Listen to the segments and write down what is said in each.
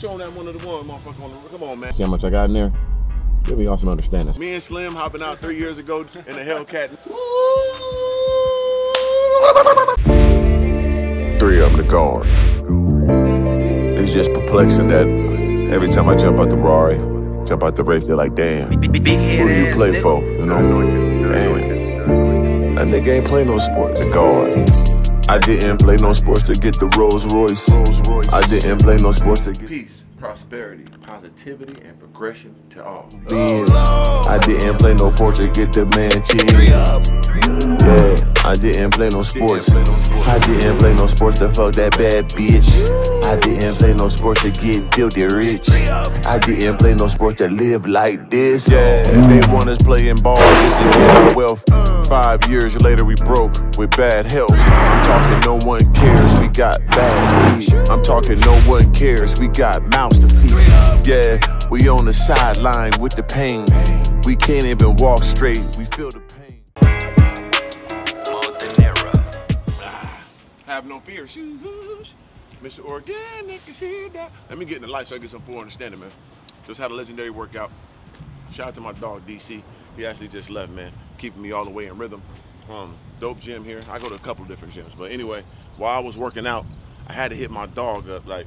Show that one of the one, motherfucker. On the, come on, man. See how much I got in there? Give me awesome understanding. Me and Slim hopping out three years ago in the Hellcat. Three of them to guard. It's just perplexing that every time I jump out the Rari, jump out the Wraith, they're like, damn, who do you play for? You know? Damn. That nigga ain't play no sports. The guard. I didn't play no sports to get the Rolls Royce. I didn't play no sports to get Peace, prosperity, positivity, and progression to all. Benz. I didn't play no sports to get the man cheese. Yeah, I didn't play no sports. I didn't play no sports to fuck that bad bitch. I didn't play no sports to get filthy rich. I didn't play no sports to live like this. Yeah, they want us playing ball just to get wealth. Five years later, we broke with bad health. I'm talking, no one cares. We got bad weed. I'm talking, no one cares. We got mouths to feed. Yeah, we on the sideline with the pain. We can't even walk straight. We feel the Have no fear. Shoo-hoo. Mr. Organik is here now. Let me get in the light so I get some full understanding, man. Just had a legendary workout. Shout out to my dog DC. He actually just left, man. Keeping me all the way in rhythm. Um, dope gym here. I go to a couple different gyms. But anyway, while I was working out, I had to hit my dog up. Like,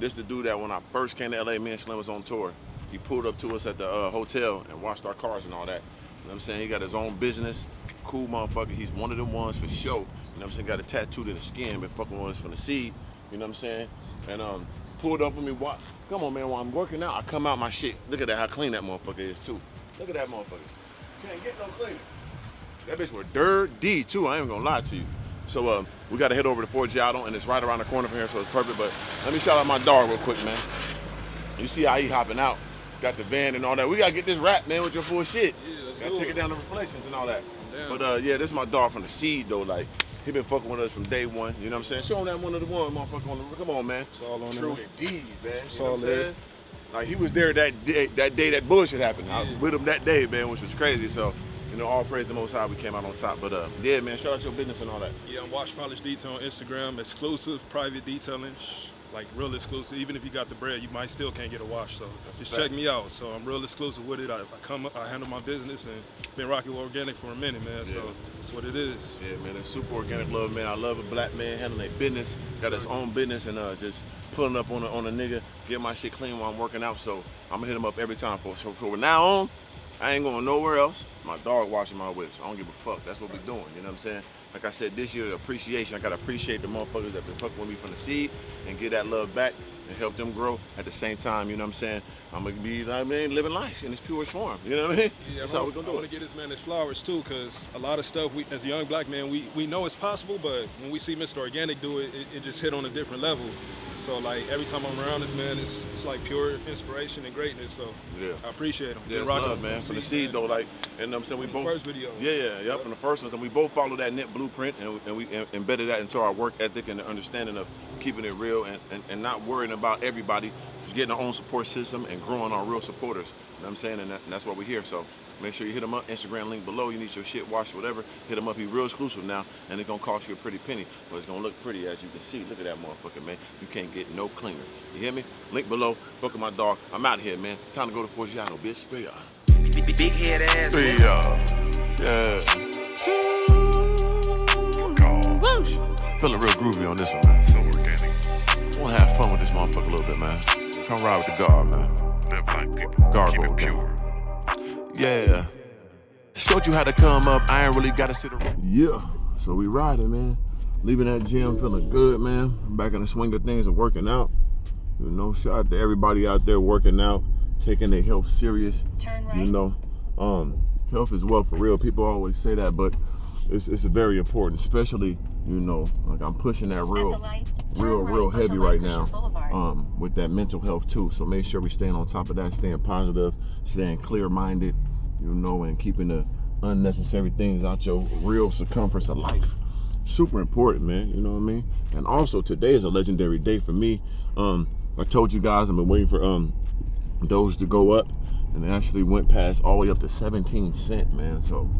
this the dude that when I first came to LA, me and Slim was on tour. He pulled up to us at the uh, hotel and washed our cars and all that. Know what I'm saying? He got his own business. Cool motherfucker. He's one of them ones for sure. You know what I'm saying? Got a tattoo to the skin, been fucking us from the seed. You know what I'm saying? And um, pulled up with me. What? Come on, man. While I'm working out, I come out my shit. Look at that, how clean that motherfucker is too. Look at that motherfucker. Can't get no cleaner. That bitch was dirty too. I ain't gonna lie to you. So uh, we gotta head over to Forgiato, and it's right around the corner from here, so it's perfect. But let me shout out my dog real quick, man. You see how he hopping out? Got the van and all that. We gotta get this rap, man, with your full shit. Yeah, gotta take it. down to reflections and all that. Damn. But uh, yeah, this is my dog from the seed though. Like he been fucking with us from day one. You know what I'm saying? Show him that one of the one, motherfucker. On the, come on, man. It's all on True there. indeed, man. It's you know all there. Like he was there that day, that day that bullshit happened. I was with him that day, man, which was crazy. So, you know, all praise the Most High, we came out on top. But uh, yeah, man, shout out your business and all that. Yeah, I'm Wash Polish Detail on Instagram. Exclusive private detailing, like real exclusive. Even if you got the bread, you might still can't get a wash. So just check me out. So I'm real exclusive with it. I, I come, up, I handle my business and been rocking with organic for a minute, man. Yeah. So that's what it is. Yeah, man, it's super organic love, man. I love a black man handling their business, got his own business, and uh, just pulling up on a, on a nigga, get my shit clean while I'm working out. So I'm gonna hit him up every time. For so from now on, I ain't going nowhere else. My dog washing my whips. I don't give a fuck. That's what we doing. You know what I'm saying? Like I said, this year appreciation. I gotta appreciate the motherfuckers that been fucking with me from the seed and get that love back and help them grow. At the same time, you know what I'm saying? I'm gonna be, I mean, living life in its purest form. You know what I mean? Yeah, That's I how want, we gonna do I do wanna get this man his flowers too, because a lot of stuff we, as a young black man, we, we know it's possible, but when we see Mr. Organik do it, it, it just hit on a different level. So like every time I'm around this man, it's, it's like pure inspiration and greatness. So Yeah. I appreciate him. Yeah, love, man. From the seed man. though, like, and I'm saying we both. first video. Yeah, yeah, yeah. From the first one, and we both follow that net blueprint, and, we- and we em- embedded that into our work ethic and the understanding of keeping it real and, and, and not worrying about everybody, just getting our own support system and growing our real supporters. You know what I'm saying? And, that, and that's why we're here. So make sure you hit him up. Instagram link below. You need your shit washed, whatever. Hit him up. He's real exclusive now, and it's gonna cost you a pretty penny, but it's gonna look pretty as you can see. Look at that motherfucker, man. You can't get no cleaner. You hear me? Link below. Fuck with my dog. I'm out of here, man. Time to go to Forgiato, bitch. Big Big, big head ass. Three, nigga. uh, yeah. Feeling real groovy on this one, man. Fun with this motherfucker a little bit, man. Come ride with the guard, man. Live like people. Gargle Keep it down. pure. Yeah. Showed you how to come up. I ain't really gotta sit around. Yeah, so we riding, man. Leaving that gym feeling good, man. Back in the swing of things and working out. You know, shout out to everybody out there working out, taking their health serious. Turn right. You know, um, health is wealth for real. People always say that, but it's it's very important, especially you know, like I'm pushing that real, light, real, right real heavy right now. Um, with that mental health too. So make sure we staying on top of that, staying positive, staying clear-minded, you know, and keeping the unnecessary things out your real circumference of life. Super important, man. You know what I mean? And also today is a legendary day for me. Um, I told you guys I've been waiting for um those to go up, and it actually went past all the way up to 17 cent, man. So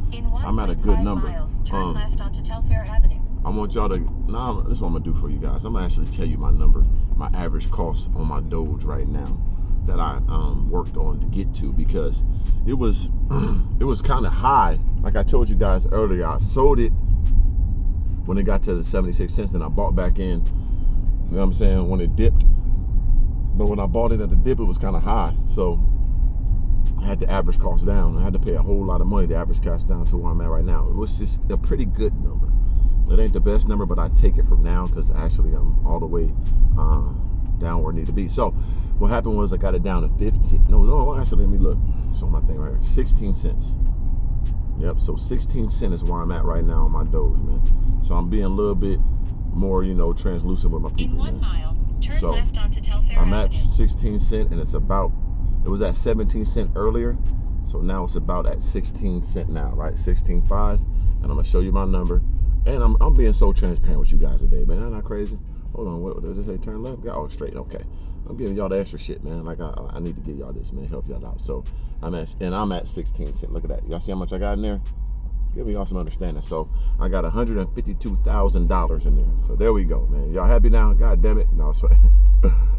I'm at a good number. Miles, turn Um, left onto Telfair Avenue. I want y'all to now. This is what I'm gonna do for you guys. I'm gonna actually tell you my number, my average cost on my Doge right now that I um, worked on to get to because it was it was kind of high. Like I told you guys earlier, I sold it when it got to the 76 cents, and I bought back in. You know what I'm saying? When it dipped, but when I bought it at the dip, it was kind of high. So had the average cost down. I had to pay a whole lot of money to average cost down to where I'm at right now. It was just a pretty good number. It ain't the best number, but I take it from now because actually I'm all the way uh, down where I need to be. So what happened was I got it down to 15. No, no, actually, let me look. On my thing right here. 16 cents. Yep, so 16 cents is where I'm at right now on my Doge, man. So I'm being a little bit more, you know, translucent with my people. In one man. mile, turn So, left onto Telfair I'm at 16 cent and it's about it was at 17 cent earlier so now it's about at 16 cent now right? 16.5 and i'm gonna show you my number. And i'm, I'm being so transparent with you guys today man. Am not crazy? Hold on what did it say? Turn left? Oh straight okay. I'm giving y'all the extra shit man. Like i, I need to give y'all this man. Help y'all out. So i'm at and i'm at 16 cent. Look at that. Y'all see how much i got in there? Give me y'all some understanding. So I got $152,000 in there. So there we go, man. Y'all happy now? God damn it. No, fine.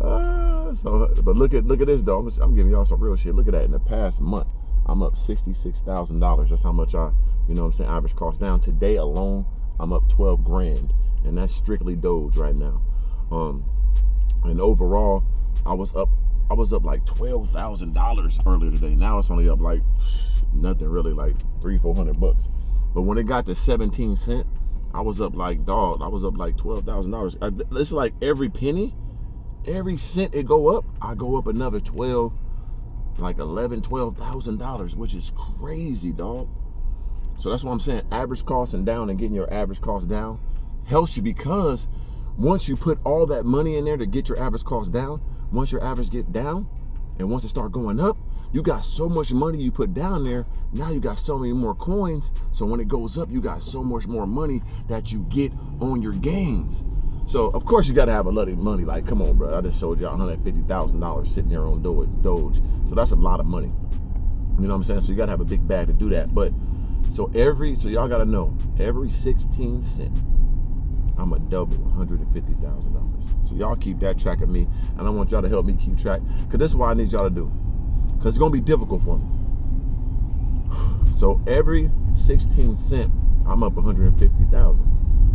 Uh, so, but look at look at this though. I'm, I'm giving y'all some real shit. Look at that. In the past month, I'm up sixty six thousand dollars. That's how much I, you know, what I'm saying average cost down. Today alone, I'm up twelve grand, and that's strictly Doge right now. Um, and overall, I was up. I was up like twelve thousand dollars earlier today. Now it's only up like nothing really, like three four hundred bucks. But when it got to seventeen cent, I was up like dog. I was up like twelve thousand dollars. It's like every penny every cent it go up, I go up another 12, like 11, 12,000 dollars, which is crazy, dog. So that's what I'm saying. Average cost and down and getting your average cost down helps you because once you put all that money in there to get your average cost down, once your average get down and once it start going up, you got so much money you put down there. Now you got so many more coins. So when it goes up, you got so much more money that you get on your gains. So of course you got to have a lot of money. Like, come on, bro. I just sold y'all one hundred fifty thousand dollars sitting there on Doge. Doge. So that's a lot of money. You know what I'm saying? So you got to have a big bag to do that. But so every so y'all got to know every sixteen cent, I'm a double one hundred and fifty thousand dollars. So y'all keep that track of me, and I want y'all to help me keep track because this is what I need y'all to do. Because it's gonna be difficult for me. So every sixteen cent, I'm up one hundred and fifty thousand.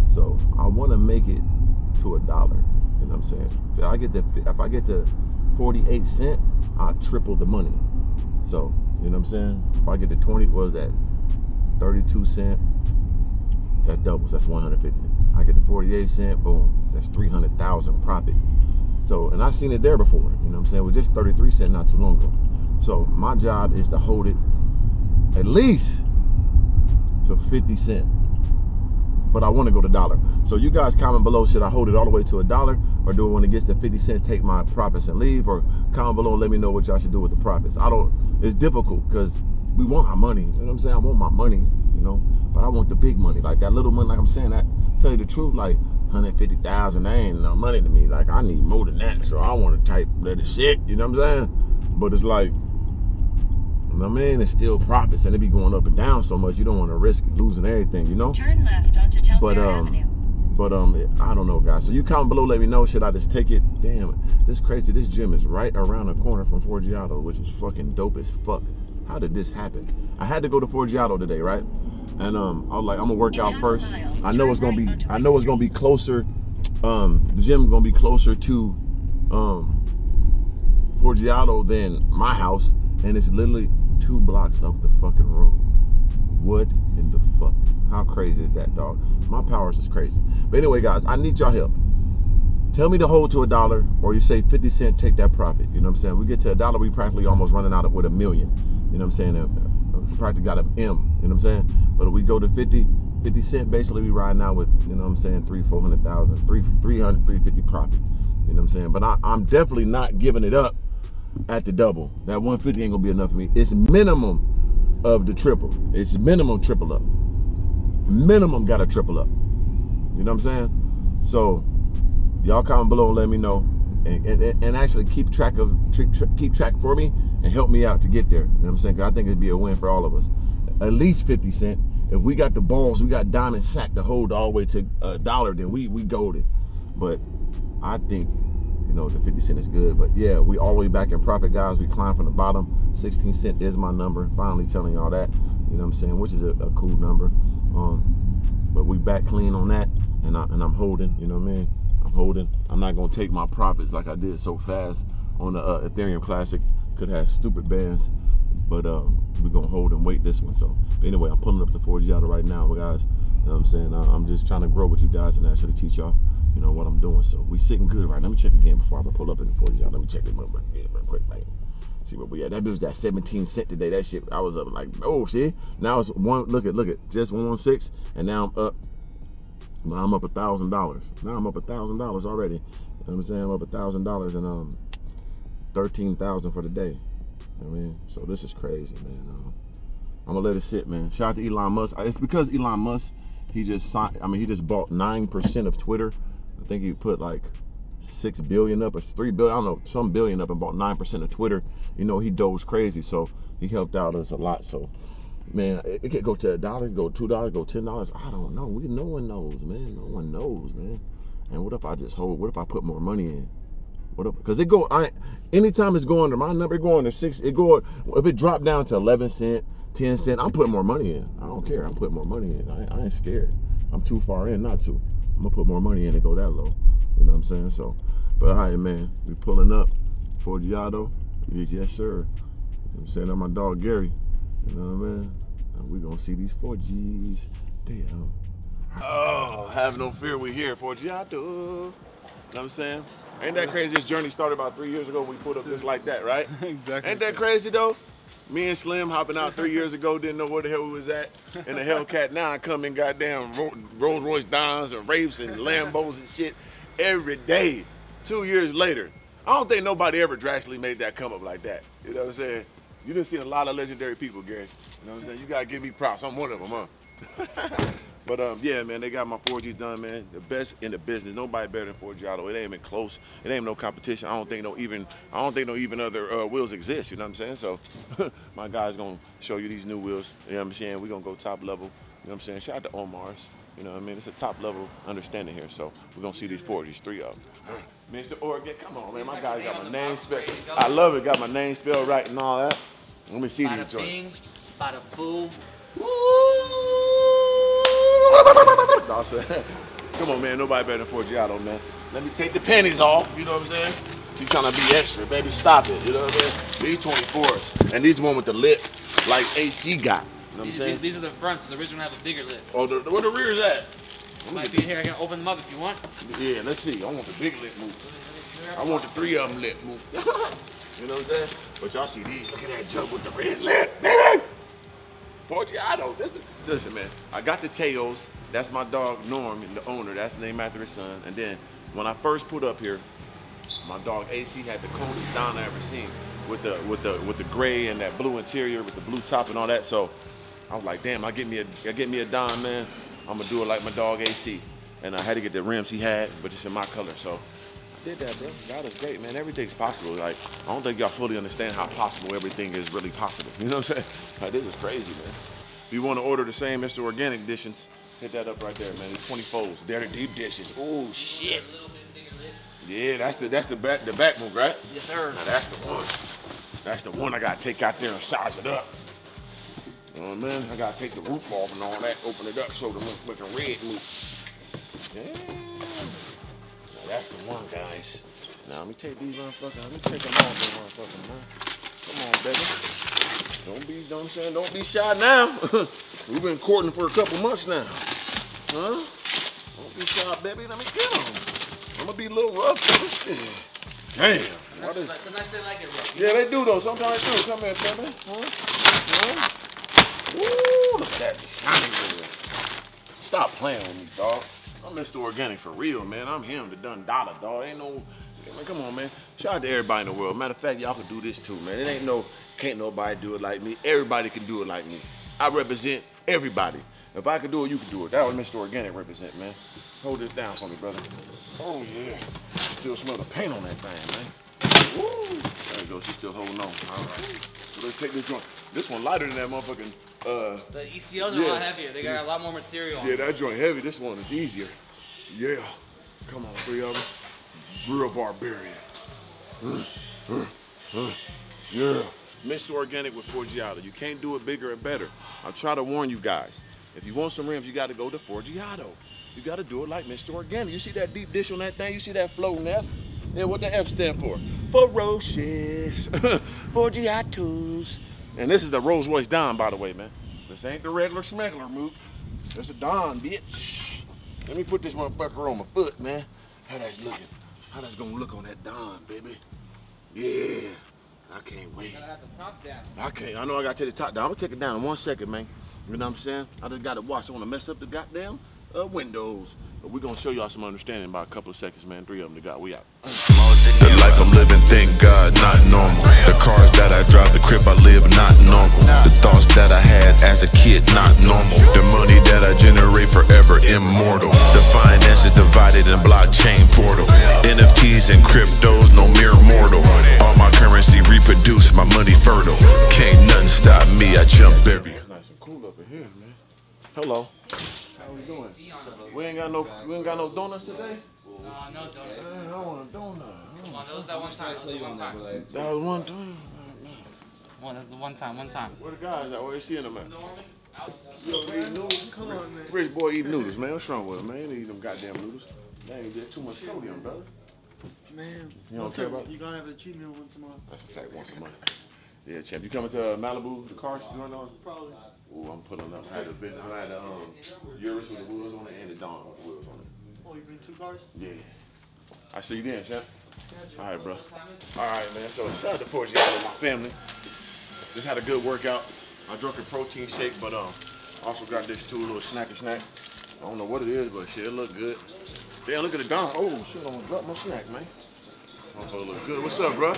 So I want to make it to a dollar. You know what I'm saying? If I get to if I get to 48 cent, I triple the money. So you know what I'm saying? If I get to 20, what was that? 32 cent. That doubles. That's 150. I get to 48 cent. Boom. That's 300,000 profit. So and I've seen it there before. You know what I'm saying? With just 33 cent not too long ago. So my job is to hold it at least to 50 cent but I want to go to dollar. So you guys comment below, should I hold it all the way to a dollar or do it when it gets to 50 cent, take my profits and leave or comment below and let me know what y'all should do with the profits. I don't, it's difficult because we want our money. You know what I'm saying? I want my money, you know, but I want the big money. Like that little money, like I'm saying that, tell you the truth, like 150,000, that ain't no money to me. Like I need more than that. So I want to type let it shit, you know what I'm saying? But it's like, you know what I mean? It's still profits and it be going up and down so much. You don't want to risk losing everything, you know? Turn left onto Telfair But um, Avenue. but um, I don't know, guys. So you comment below, let me know. Should I just take it? Damn, this crazy. This gym is right around the corner from Forgiato, which is fucking dope as fuck. How did this happen? I had to go to Forgiato today, right? And um, I was like, I'm gonna work In out first. mile, I know it's gonna be, right I know it's gonna be closer. Um, the gym gonna be closer to um Forgiato than my house, and it's literally two blocks up the fucking road. What in the fuck? How crazy is that, dog? My powers is crazy. But anyway, guys, I need y'all help. Tell me to hold to a dollar, or you say 50 cent, take that profit. You know what I'm saying? We get to a dollar, we practically almost running out of with a million. You know what I'm saying? Uh, uh, We practically got an M. You know what I'm saying? But if we go to 50, 50 cent, basically we riding out with, you know what I'm saying, three, 400,000, three, 300, 350 profit. You know what I'm saying? But I, I'm definitely not giving it up at the double. That 150 ain't gonna be enough for me. It's minimum of the triple. It's minimum triple up. Minimum got to triple up. You know what I'm saying? So y'all comment below and let me know, and, and, and actually keep track of keep track for me and help me out to get there. You know what I'm saying? I think it'd be a win for all of us. At least 50 cent. if we got the balls, we got diamond sack to hold all the way to a dollar, then we we golden. But I think you know the 50 cent is good. But yeah, we all the way back in profit, guys. We climb from the bottom. 16 cent is my number. Finally telling y'all that. You know what I'm saying? Which is a, a cool number. Um, but we back clean on that, and I and I'm holding. You know what I mean? I'm holding. I'm not gonna take my profits like I did so fast on the uh, Ethereum Classic. Could have stupid bands, but um, we're gonna hold and wait this one. So anyway, I'm pulling up the Forgiato right now, guys. You know what I'm saying? I'm just trying to grow with you guys and actually teach y'all, you know, what I'm doing. So we sitting good right. Let me check again before I pull up in the 4G. Let me check it real, real, quick, man. See what we at. That bitch that 17 cent today. That shit, I was up like, oh shit. Now it's one. Look at, look at, just 116, and now I'm up. Now I'm up a thousand dollars. Now I'm up a thousand dollars already. You know what I'm saying? I'm up a thousand dollars and um, thirteen thousand for the day. I mean, so this is crazy, man. Um, I'm gonna let it sit, man. Shout out to Elon Musk. It's because Elon Musk, he just signed. I mean, he just bought nine percent of Twitter. I think he put like six billion up or three billion. I don't know, some billion up and bought nine percent of Twitter. You know, he dove crazy, so he helped out us a lot. So, man, it, it could go to a dollar, go two dollars, go ten dollars. I don't know. We no one knows, man. No one knows, man. And what if I just hold? What if I put more money in? What? Because it go. I anytime it's going to my number, going to six. It go. If it dropped down to eleven cent, ten cent, I'm putting more money in. I don't care. I'm putting more money in. I, I ain't scared. I'm too far in not to. I'm gonna put more money in and go that low. You know what I'm saying? So, but all right, man, we pulling up Forgiato. Yes, yes, sir. You know what I'm saying I'm my dog Gary. You know what I mean? And we gonna see these four G's. Damn. Oh, have no fear, we here Forgiato. You know what I'm saying? Ain't that crazy? This journey started about three years ago. We pulled up just like that, right? exactly. Ain't that crazy though? Me and Slim hopping out three years ago, didn't know where the hell we was at. And the Hellcat now in goddamn Ro- Rolls Royce Dawns and Wraiths and Lambos and shit every day. Two years later. I don't think nobody ever drastically made that come up like that. You know what I'm saying? You done seen a lot of legendary people, Gary. You know what I'm saying? You gotta give me props. I'm one of them, huh? but um, yeah, man, they got my 4Gs done, man. The best in the business. Nobody better than Forgiato. It ain't even close. It ain't no competition. I don't think no even. I don't think no even other uh, wheels exist. You know what I'm saying? So my guy's gonna show you these new wheels. You know what I'm saying? We gonna go top level. You know what I'm saying? Shout out to Omar's. You know what I mean? It's a top level understanding here. So we're gonna see these 4Gs, three of them. Mr. Oregon, come on, man. My guy got my name spelled. I love it. Got my name spelled right and all that. Let me see these joints. bing, bada Come on, man. Nobody better than Forgiato, man. Let me take the panties off. You know what I'm saying? You trying to be extra, baby? Stop it. You know what I'm saying? These 24s, and these one with the lip, like AC got. You know what I'm These, saying? these, these are the fronts, the original have a bigger lip. Oh, the, where the rear's at? Might be here. I can open them up if you want. Yeah, let's see. I want the big lip move. I want the three of them lip move. you know what I'm saying? But y'all see these. Look at that jump with the red lip, baby. Forgiato. This, listen, man. I got the tails. That's my dog Norm, the owner. That's named after his son. And then when I first put up here, my dog AC had the coldest Dawn I ever seen with the with the with the gray and that blue interior with the blue top and all that. So I was like, damn, I get me a I get me a Dawn, man. I'm gonna do it like my dog AC. And I had to get the rims he had, but it's in my color. So I did that, bro. God is great, man. Everything's possible. Like I don't think y'all fully understand how possible everything is really possible. You know what I'm saying? Like this is crazy, man. If you want to order the same Mr. Organik dishes, hit that up right there, man. These 20 folds. They're the deep dishes. Oh shit. A little bit bigger lip. Yeah, that's the that's the back the back move, right? Yes, sir. Now that's the one. That's the one I gotta take out there and size it up. You know what I mean? I gotta take the roof off and all that, open it up so the look looking red move. Yeah. Now that's the one, guys. Now let me take these motherfuckers. Let me take them off, these motherfuckers, man. Come on, baby. Don't be, you know what I'm saying? Don't be shy now. We've been courting for a couple months now. Huh? Don't be shy, baby. Let me get them. I'm gonna be a little rough, baby. Damn. Why Sometimes they like it rough. yeah, they do though. Sometimes they do. Come here, baby. Huh? Huh? Woo, look at that shiny wheel. Stop playing with me, dog. I'm Mr. Organik for real, man. I'm him, the done dollar, dog. Ain't no, man, come on, man. Shout out to everybody in the world. Matter of fact, y'all can do this too, man. It ain't no, can't nobody do it like me. Everybody can do it like me. I represent everybody. If I can do it, you can do it. That was Mr. Organik represent, man. Hold this down for me, brother. Oh, yeah. Still smell the paint on that thing, man. Woo! There you go. She's still holding on. All right. So let's take this joint. This one lighter than that motherfucking Uh, The ECLs are a lot heavier. They got a lot more material. on yeah, that joint heavy. This one is easier. Yeah. Come on, three of them. Real barbarian. Mm, mm, mm. Yeah. Mr. Organik with Forgiato. You can't do it bigger and better. I'm trying to warn you guys. If you want some rims, you got to go to Forgiato. You got to do it like Mr. Organik. You see that deep dish on that thing? You see that floating F? Yeah, what the F stand for? Ferocious. Forgiatos. And this is the Rolls Royce Dawn, by the way, man. This ain't the regular smuggler move. This a Dawn, bitch. Let me put this motherfucker on my foot, man. How that's looking? How that's gonna look on that Dawn, baby? Yeah. I can't wait. Gotta have the top down. I can't. I know I gotta take the top down. I'm gonna take it down in one second, man. You know what I'm saying? I just gotta watch. I wanna mess up the goddamn uh, windows. But we're gonna show y'all some understanding by a couple of seconds, man. Three of them to got. We out. The life I'm living, thank God, not normal. The cars that I drive, the crib I live, not normal. The thoughts that I had as a kid, not normal. The money that I generate, forever immortal. The finances divided in blockchain portal. NFTs and cryptos, no mere mortal. All my currency reproduce, my money fertile. Can't nothing stop me, I jump every. Nice and cool up in here, man. Hello. How we doing? We ain't got no. We ain't got no donuts today. No, no donuts. Man, I want a donut. Come on, that was that one time. That was the one time. That was one time. One, that's the one time, one time. Where the guys at? Where they seeing them at? Norman's out. Come on, man. Rich boy eating noodles, man. What's wrong with him, man? He eat them goddamn noodles. They ain't get too much sodium, brother. Man, You don't care a- about- You gotta have a cheat meal once a month. That's a fact once a month. Yeah, champ. You coming to Malibu, the cars going on? Probably. Ooh, I'm pulling up. I had the bit, I had the um, Urus with the wheels on it and the Dawn with the wheels on it. Oh, you bring two cars? Yeah. I see you then, champ. All right, bro. All right, man. So shout out to out with my family. Just had a good workout. I drank a protein shake, but um, also got this too, a little snacky snack. I don't know what it is, but shit, it look good. Damn, look at the Dawn. Oh shit, I'm gonna drop my snack, man. Motherfucker look good. What's up, bro?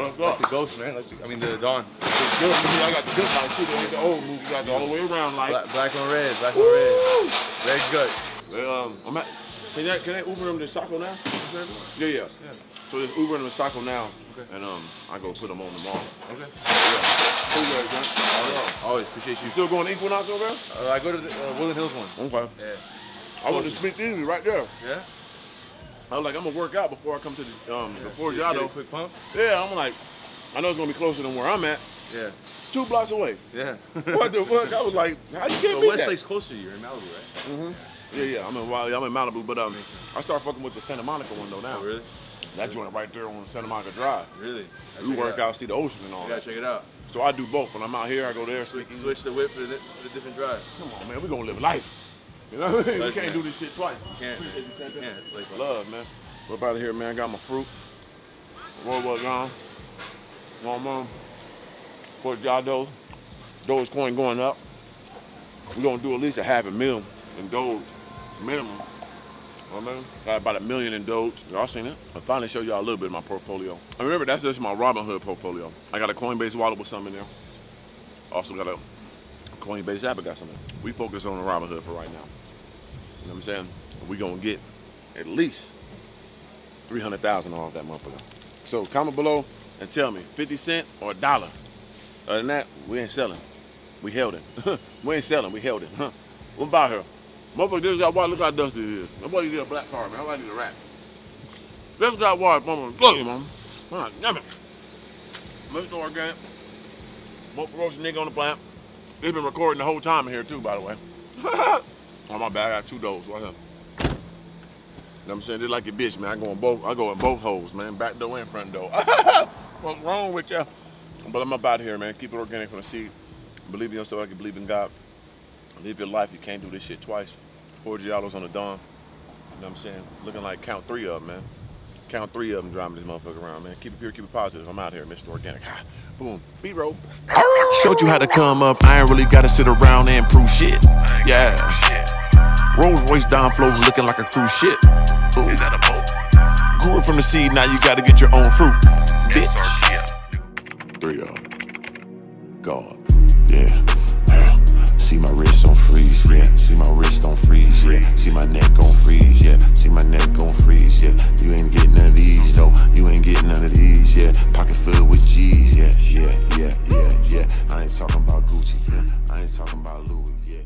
Up? The ghost, man. Like, I mean, the dawn. It's good. You I got the good side too. Ain't the old movie. You got the all the way around like. Black, black on red, black on red. Very good. Um, I'm at. Can I can I Uber them to Saco now? Yeah, yeah. So there's Uber him to Saco now, and um, I go put them on tomorrow. Okay. Yeah. You guys, man? Always appreciate you. You still going to Equinox over there? Uh, I go to the uh, Woodland Hills one. Okay. Yeah. I went to Smith Easy right there. Yeah. I was like, I'm gonna work out before I come to the um the Get a Forgiato. quick pump. Yeah, I'm like, I know it's gonna be closer than where I'm at. Yeah. Two blocks away. Yeah. What the fuck? I was like, how you can't Well, that? Westlake's closer to you. You're in Malibu, right? Mm-hmm. Yeah, yeah. I'm in. I'm in Malibu, but um, I start fucking with the Santa Monica one though now. Oh, really? That joint right there on Santa Monica Drive. Really? We work out, see the ocean and all You gotta check it out. So I do both. When I'm out here, I go there. Switch, switch the whip for the, for the different drive. Come on, man. We gonna live life. You know what I mean? We can't do this shit twice. Can't. Appreciate you, champion. Can't. Like, Love, man. We're about to here, man. Got my fruit. What was gone? One more. Forgiato. Dogecoin going up. We're gonna do at least a half a mil in Doge minimum. You know what I mean? Got about a million in Doge. Y'all seen it? I finally show y'all a little bit of my portfolio. And remember, that's just my Robinhood portfolio. I got a Coinbase wallet with some in there. Also got a Coinbase app, I got something. We focus on the Robinhood for right now. You know what I'm saying? We gonna get at least 300,000 off that motherfucker. So comment below and tell me, 50 cent or a dollar. Other than that, we ain't selling. We held it. we ain't selling, we held it. Huh. What about here? Motherfucker just got water. Look how dusty it is. Nobody get a black car, man. Nobody need a rat. Just got water, mama. Look mama. God damn it. Mr. Organik. Most roast nigga on the plant. They've been recording the whole time here too, by the way. oh my bad, I got two doors right here. You know what I'm saying? They like a bitch, man. I go in both I go in both holes, man. Back door and front door. What's wrong with you? But I'm about here, man. Keep it organic from the seed. Believe in yourself like you believe in God. Live your life. You can't do this shit twice. Forgiatos on the dawn. You know what I'm saying? Looking like count three of them, man. Count three of them driving this motherfucker around, man. Keep it pure, keep it positive. I'm out here, Mr. Organik. Ha, boom. B-roll. Showed you how to come up. I ain't really gotta sit around and prove shit. Yeah. Rolls Royce Dawn flows looking like a cruise ship. Ooh. Is that a boat? Grew it from the seed, now you gotta get your own fruit. Bitch. SRT. Three of them God. See my wrist on freeze, yeah. See my wrist on freeze, yeah. See my neck on freeze, yeah. See my neck on freeze, yeah. You ain't getting none of these, though. You ain't getting none of these, yeah. Pocket filled with G's, yeah, yeah, yeah, yeah, yeah. I ain't talking about Gucci, yeah. I ain't talking about Louis, yeah.